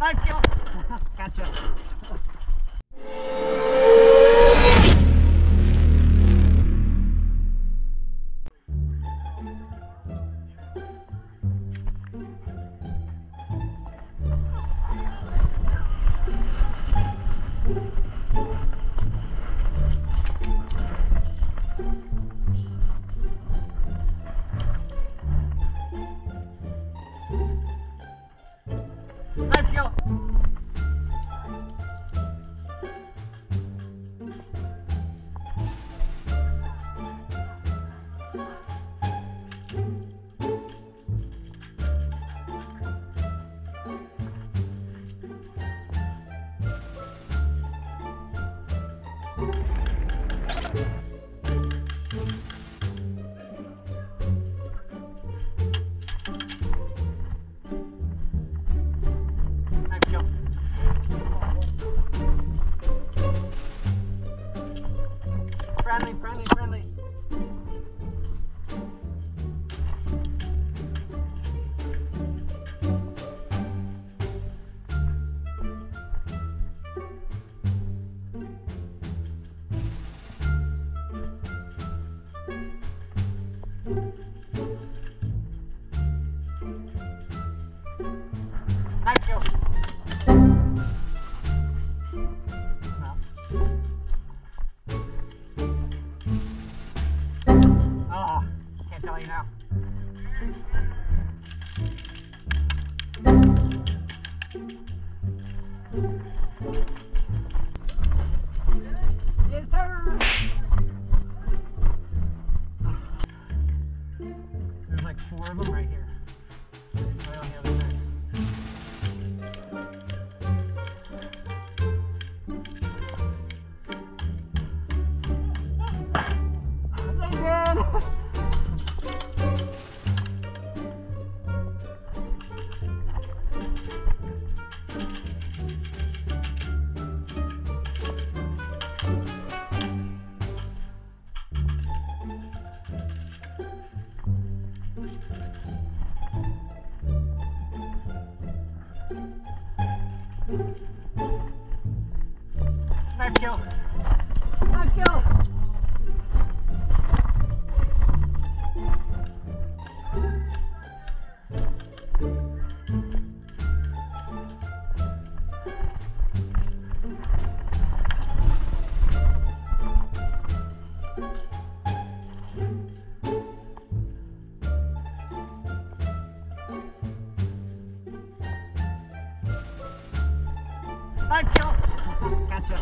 Knife kill. Friendly, friendly, friendly. Knife kill. Now. Yes, sir. There's like four of them right here. Knife kill. Knife kill. Gotcha.